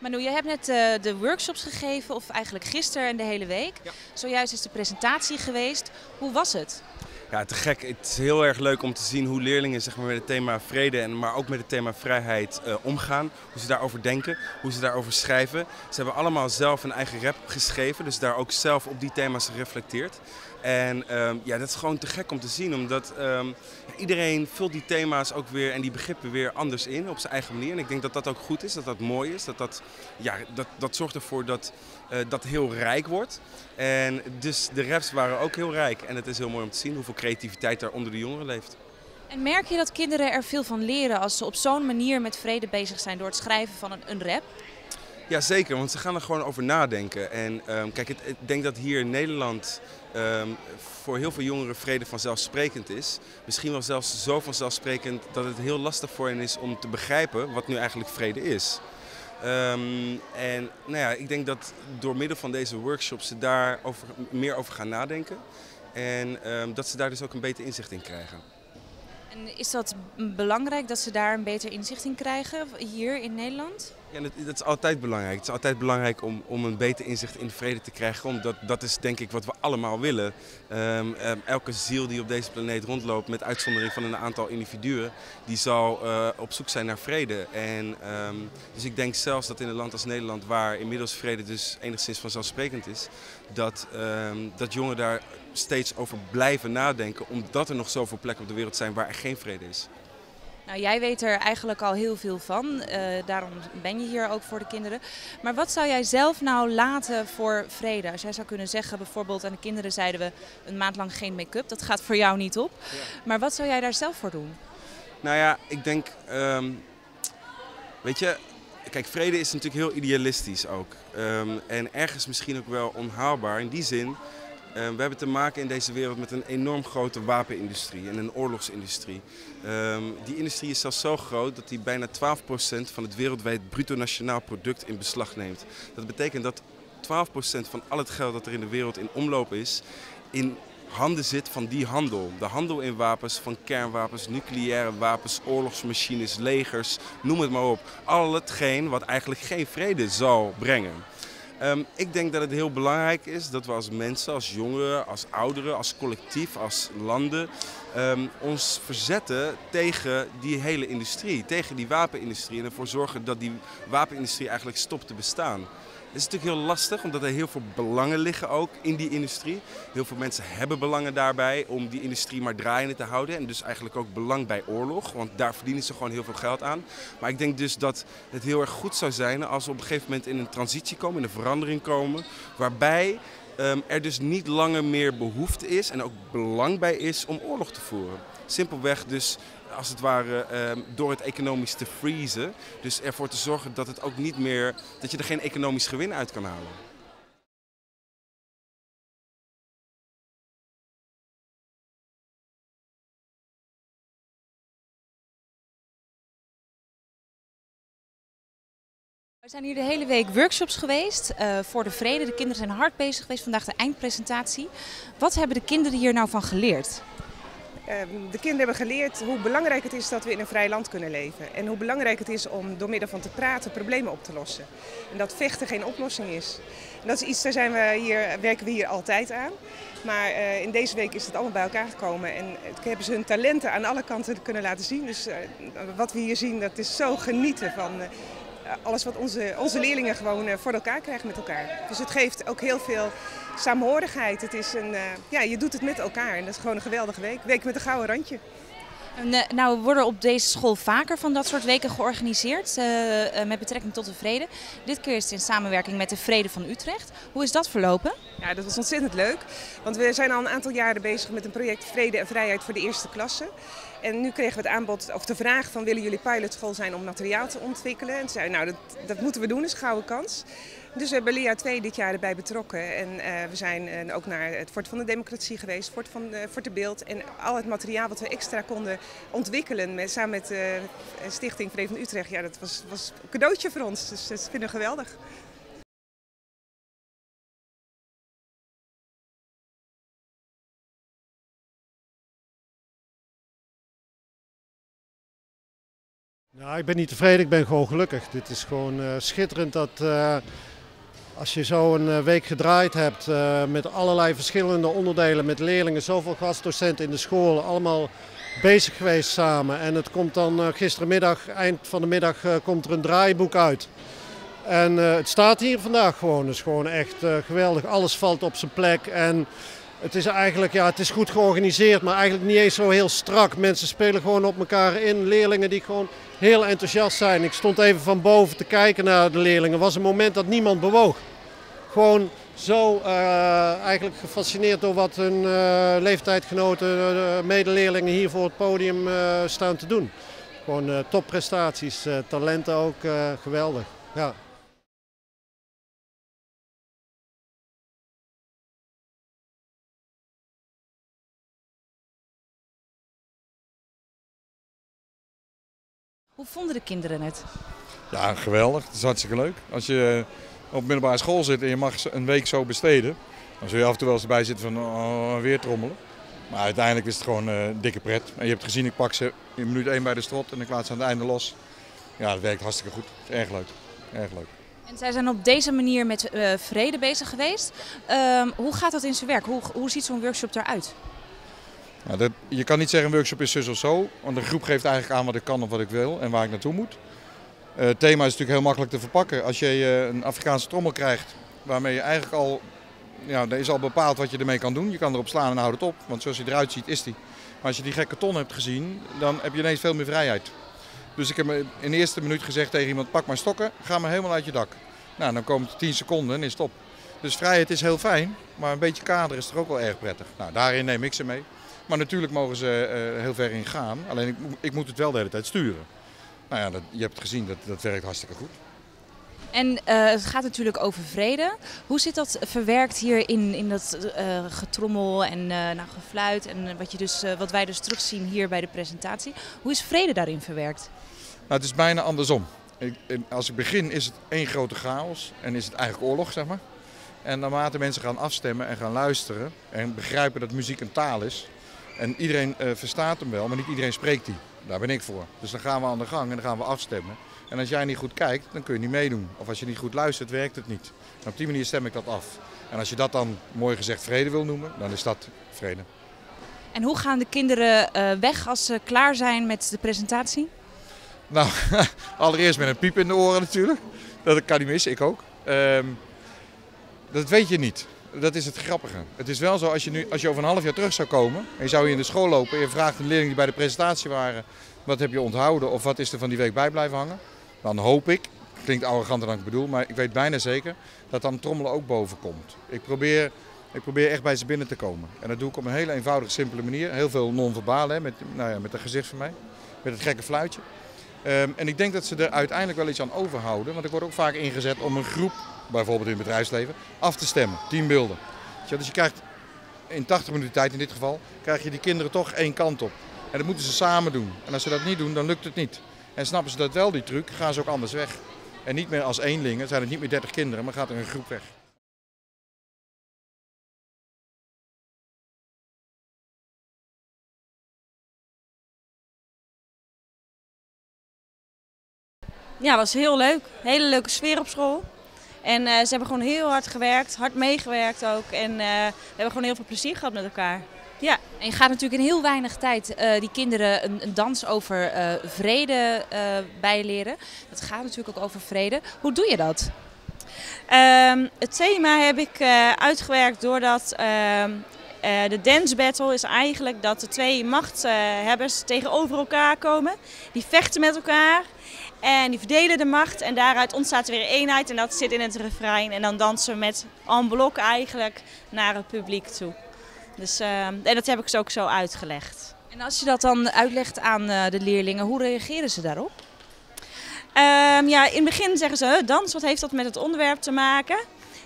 Manu, jij hebt net uh, de workshops gegeven, of eigenlijk gisteren en de hele week. Ja. Zojuist is de presentatie geweest. Hoe was het? Ja, te gek. Het is heel erg leuk om te zien hoe leerlingen zeg maar, met het thema vrede, en, maar ook met het thema vrijheid uh, omgaan. Hoe ze daarover denken, hoe ze daarover schrijven. Ze hebben allemaal zelf een eigen rap geschreven, dus daar ook zelf op die thema's gereflecteerd. En um, ja, dat is gewoon te gek om te zien, omdat um, iedereen vult die thema's ook weer en die begrippen weer anders in op zijn eigen manier. En ik denk dat dat ook goed is, dat dat mooi is. Dat, dat, ja, dat, dat zorgt ervoor dat uh, dat heel rijk wordt. En dus de raps waren ook heel rijk. En het is heel mooi om te zien hoeveel creativiteit daar onder de jongeren leeft. En merk je dat kinderen er veel van leren als ze op zo'n manier met vrede bezig zijn door het schrijven van een, een rap? Ja, zeker, want ze gaan er gewoon over nadenken. En um, kijk, ik denk dat hier in Nederland um, voor heel veel jongeren vrede vanzelfsprekend is. Misschien wel zelfs zo vanzelfsprekend dat het heel lastig voor hen is om te begrijpen wat nu eigenlijk vrede is. Um, en nou ja, ik denk dat door middel van deze workshops ze daar over, meer over gaan nadenken. En dat ze daar dus ook een beter inzicht in krijgen. En is dat belangrijk dat ze daar een beter inzicht in krijgen hier in Nederland? Ja, dat, is altijd belangrijk. Het is altijd belangrijk om, om een beter inzicht in de vrede te krijgen. Omdat dat is denk ik wat we allemaal willen. Um, um, elke ziel die op deze planeet rondloopt, met uitzondering van een aantal individuen, die zal uh, op zoek zijn naar vrede. En, um, dus ik denk zelfs dat in een land als Nederland, waar inmiddels vrede dus enigszins vanzelfsprekend is, dat, dat jongeren daar steeds over blijven nadenken. Omdat er nog zoveel plekken op de wereld zijn waar er geen vrede is. Nou, jij weet er eigenlijk al heel veel van. Uh, daarom ben je hier ook voor de kinderen. Maar wat zou jij zelf nou laten voor vrede? Als jij zou kunnen zeggen, bijvoorbeeld aan de kinderen zeiden we een maand lang geen make-up. Dat gaat voor jou niet op. Ja. Maar wat zou jij daar zelf voor doen? Nou ja, ik denk, um, weet je, kijk, vrede is natuurlijk heel idealistisch ook. Um, en ergens misschien ook wel onhaalbaar in die zin we hebben te maken in deze wereld met een enorm grote wapenindustrie en een oorlogsindustrie. Um, die industrie is zelfs zo groot dat die bijna 12% van het wereldwijd bruto nationaal product in beslag neemt. Dat betekent dat 12% van al het geld dat er in de wereld in omloop is, in handen zit van die handel. De handel in wapens, van kernwapens, nucleaire wapens, oorlogsmachines, legers, noem het maar op. Al hetgeen wat eigenlijk geen vrede zal brengen. Um, ik denk dat het heel belangrijk is dat we als mensen, als jongeren, als ouderen, als collectief, als landen um, ons verzetten tegen die hele industrie, tegen die wapenindustrie en ervoor zorgen dat die wapenindustrie eigenlijk stopt te bestaan. Is natuurlijk heel lastig, omdat er heel veel belangen liggen ook in die industrie. Heel veel mensen hebben belangen daarbij om die industrie maar draaiende te houden. En dus eigenlijk ook belang bij oorlog, want daar verdienen ze gewoon heel veel geld aan. Maar ik denk dus dat het heel erg goed zou zijn als we op een gegeven moment in een transitie komen, in een verandering komen, waarbij um, er dus niet langer meer behoefte is en ook belang bij is om oorlog te voeren. Simpelweg dus als het ware um, door het economisch te freezen. Dus ervoor te zorgen dat het ook niet meer, dat je er geen economisch gewin uit kan halen. We zijn hier de hele week workshops geweest uh, voor de vrede. De kinderen zijn hard bezig geweest. Vandaag de eindpresentatie. Wat hebben de kinderen hier nou van geleerd? De kinderen hebben geleerd hoe belangrijk het is dat we in een vrij land kunnen leven. En hoe belangrijk het is om door middel van te praten problemen op te lossen. En dat vechten geen oplossing is. Dat is iets, daar zijn we hier, werken we hier altijd aan. Maar uh, in deze week is het allemaal bij elkaar gekomen. En hebben ze hun talenten aan alle kanten kunnen laten zien. Dus uh, wat we hier zien, dat is zo genieten van... Uh, alles wat onze, onze leerlingen gewoon voor elkaar krijgen met elkaar. Dus het geeft ook heel veel saamhorigheid. Het is een, uh, ja, je doet het met elkaar en dat is gewoon een geweldige week. Week met een gouden randje. Nou worden op deze school vaker van dat soort weken georganiseerd uh, met betrekking tot de vrede. Dit keer is het in samenwerking met de Vrede van Utrecht. Hoe is dat verlopen? Ja, dat was ontzettend leuk. Want we zijn al een aantal jaren bezig met een project Vrede en Vrijheid voor de eerste klasse. En nu kregen we het aanbod, of de vraag van willen jullie pilotschool zijn om materiaal te ontwikkelen. En zeiden nou dat, dat moeten we doen, is een gouden kans. Dus we hebben LIA 2 dit jaar erbij betrokken. En uh, we zijn uh, ook naar het Fort van de Democratie geweest, Fort van uh, Fort de Beeld. En al het materiaal wat we extra konden ontwikkelen met, samen met Stichting Vrede van Utrecht. Ja, dat was, was een cadeautje voor ons. Dus dat vinden we geweldig. Ja, ik ben niet tevreden, ik ben gewoon gelukkig. Dit is gewoon uh, schitterend dat uh, als je zo een week gedraaid hebt met allerlei verschillende onderdelen, met leerlingen, zoveel gastdocenten in de school, allemaal bezig geweest samen. En het komt dan gistermiddag, eind van de middag, komt er een draaiboek uit. En het staat hier vandaag gewoon, is gewoon echt geweldig. Alles valt op zijn plek en het is eigenlijk, ja, het is goed georganiseerd, maar eigenlijk niet eens zo heel strak. Mensen spelen gewoon op elkaar in. Leerlingen die gewoon heel enthousiast zijn. Ik stond even van boven te kijken naar de leerlingen. Het was een moment dat niemand bewoog. Gewoon zo uh, eigenlijk gefascineerd door wat hun uh, leeftijdgenoten, uh, medeleerlingen hier voor het podium staan te doen. Gewoon topprestaties, talenten ook geweldig. Ja. Hoe vonden de kinderen het? Ja, geweldig. Het is hartstikke leuk. Als je op middelbare school zit en je mag een week zo besteden, dan zul je af en toe wel eens erbij zitten van oh, weer trommelen. Maar uiteindelijk is het gewoon uh, dikke pret. En je hebt gezien, ik pak ze in minuut 1 bij de strot en ik laat ze aan het einde los. Ja, dat werkt hartstikke goed. Erg leuk. Erg leuk. En zij zijn op deze manier met uh, vrede bezig geweest. Uh, hoe gaat dat in zijn werk? Hoe, hoe ziet zo'n workshop eruit? Dat, je kan niet zeggen een workshop is zus of zo, want de groep geeft eigenlijk aan wat ik kan of wat ik wil en waar ik naartoe moet. Uh, het thema is natuurlijk heel makkelijk te verpakken. Als je uh, een Afrikaanse trommel krijgt, waarmee je eigenlijk al, ja, er is al bepaald wat je ermee kan doen. Je kan erop slaan en houdt het op, want zoals hij eruit ziet is die. Maar als je die gekke ton hebt gezien, dan heb je ineens veel meer vrijheid. Dus ik heb in de eerste minuut gezegd tegen iemand, pak maar stokken, ga maar helemaal uit je dak. Nou, dan komt 10 seconden en is het op. Dus vrijheid is heel fijn, maar een beetje kader is er ook wel erg prettig. Nou, daarin neem ik ze mee. Maar natuurlijk mogen ze uh, heel ver in gaan. Alleen ik, ik, moet het wel de hele tijd sturen. Nou ja, dat, je hebt gezien, dat, dat werkt hartstikke goed. En uh, het gaat natuurlijk over vrede. Hoe zit dat verwerkt hier in, in dat uh, getrommel en nou, gefluit en wat, je dus, wat wij dus terugzien hier bij de presentatie? Hoe is vrede daarin verwerkt? Nou, het is bijna andersom. Ik, als ik begin is het één grote chaos en is het eigenlijk oorlog, zeg maar. En naarmate mensen gaan afstemmen en gaan luisteren en begrijpen dat muziek een taal is, en iedereen uh, verstaat hem wel, maar niet iedereen spreekt die. Daar ben ik voor. Dus dan gaan we aan de gang en dan gaan we afstemmen. En als jij niet goed kijkt, dan kun je niet meedoen. Of als je niet goed luistert, werkt het niet. En op die manier stem ik dat af. En als je dat dan mooi gezegd vrede wil noemen, dan is dat vrede. En hoe gaan de kinderen uh, weg als ze klaar zijn met de presentatie? Nou, allereerst met een piep in de oren natuurlijk. Dat kan niet mis, ik ook. Um, dat weet je niet dat is het grappige. Het is wel zo, als je, nu, als je over een half jaar terug zou komen en je zou hier in de school lopen en je vraagt een leerling die bij de presentatie waren, wat heb je onthouden of wat is er van die week bij blijven hangen? Dan hoop ik, klinkt arroganter dan ik bedoel, maar ik weet bijna zeker dat dan trommelen ook boven komt. Ik probeer, ik probeer echt bij ze binnen te komen. En dat doe ik op een hele eenvoudige, simpele manier. Heel veel non-verbaal, met, nou ja, met een gezicht van mij, met het gekke fluitje. Um, en ik denk dat ze er uiteindelijk wel iets aan overhouden, want ik word ook vaak ingezet om een groep bijvoorbeeld in het bedrijfsleven, af te stemmen. Tien beelden. Dus je krijgt in 80 minuten tijd in dit geval, krijg je die kinderen toch één kant op. En dat moeten ze samen doen. En als ze dat niet doen, dan lukt het niet. En snappen ze dat wel, die truc, gaan ze ook anders weg. En niet meer als eenlingen, zijn het niet meer 30 kinderen, maar gaat er een groep weg. Ja, was heel leuk. Hele leuke sfeer op school. En uh, ze hebben gewoon heel hard gewerkt, hard meegewerkt ook. En uh, we hebben gewoon heel veel plezier gehad met elkaar. Ja. En je gaat natuurlijk in heel weinig tijd uh, die kinderen een, een dans over vrede bijleren. Het gaat natuurlijk ook over vrede. Hoe doe je dat? Um, het thema heb ik uitgewerkt doordat ehm, de dance battle is eigenlijk dat de twee machthebbers tegenover elkaar komen. Die vechten met elkaar. En die verdelen de macht en daaruit ontstaat er weer eenheid en dat zit in het refrein. En dan dansen we met en blok eigenlijk naar het publiek toe. Dus, uh, en dat heb ik ze ook zo uitgelegd. En als je dat dan uitlegt aan uh, de leerlingen, hoe reageren ze daarop? Um, ja, in het begin zeggen ze, dans, wat heeft dat met het onderwerp te maken?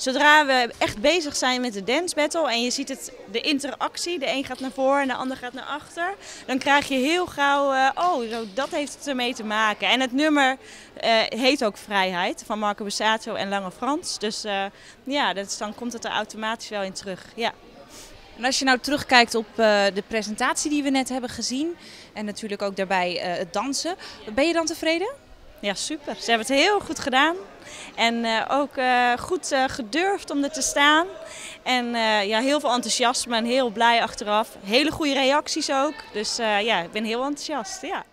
Zodra we echt bezig zijn met de dance battle en je ziet het, de interactie, de een gaat naar voren en de ander gaat naar achter, dan krijg je heel gauw, uh, oh, dat heeft het ermee te maken. En het nummer uh, heet ook Vrijheid van Marco Bussato en Lange Frans. Dus uh, ja, dan komt het er automatisch wel in terug. Ja. En als je nou terugkijkt op de presentatie die we net hebben gezien, En natuurlijk ook daarbij het dansen. Ben je dan tevreden? Ja, super. Ze hebben het heel goed gedaan. En uh, ook uh, goed uh, gedurfd om er te staan. En ja, heel veel enthousiasme en heel blij achteraf. Hele goede reacties ook. Dus ja, ik ben heel enthousiast. Ja.